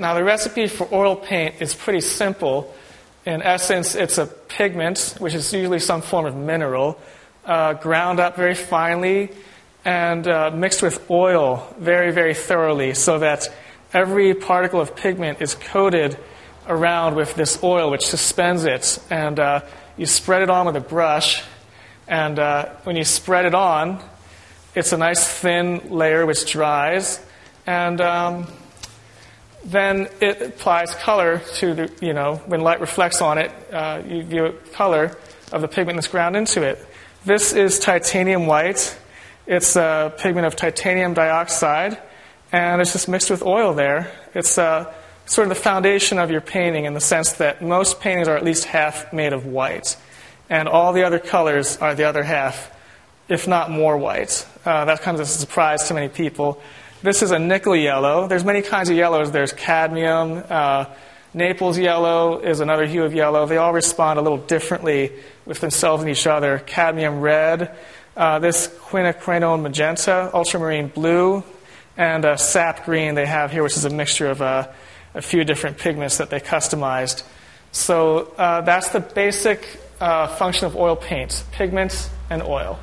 Now, the recipe for oil paint is pretty simple. In essence, it's a pigment, which is usually some form of mineral, uh, ground up very finely and uh, mixed with oil very, very thoroughly so that every particle of pigment is coated around with this oil which suspends it. And uh, you spread it on with a brush. And uh, when you spread it on, it's a nice thin layer which dries. And um, then it applies color to the, you know, when light reflects on it, uh, you view color of the pigment that's ground into it. This is titanium white. It's a pigment of titanium dioxide, and it's just mixed with oil there. It's uh, sort of the foundation of your painting in the sense that most paintings are at least half made of white, and all the other colors are the other half, if not more white. Uh, that comes as a surprise to many people. This is a nickel yellow. There's many kinds of yellows. There's cadmium. Uh, Naples yellow is another hue of yellow. They all respond a little differently with themselves and each other. Cadmium red. Uh, this quinacridone magenta, ultramarine blue, and uh, sap green they have here, which is a mixture of uh, a few different pigments that they customized. So uh, that's the basic uh, function of oil paint pigments and oil.